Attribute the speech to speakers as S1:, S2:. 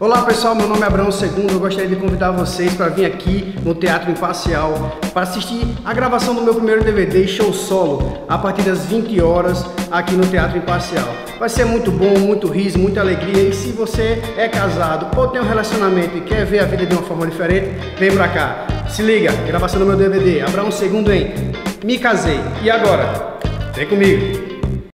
S1: Olá pessoal, meu nome é Abraão Segundo. Eu gostaria de convidar vocês para vir aqui no Teatro Imparcial para assistir a gravação do meu primeiro DVD show solo a partir das 20 horas aqui no Teatro Imparcial. Vai ser muito bom, muito riso, muita alegria. E se você é casado ou tem um relacionamento e quer ver a vida de uma forma diferente, vem para cá. Se liga, gravação do meu DVD. Abraão Segundo em Me Casei. E agora? Vem comigo.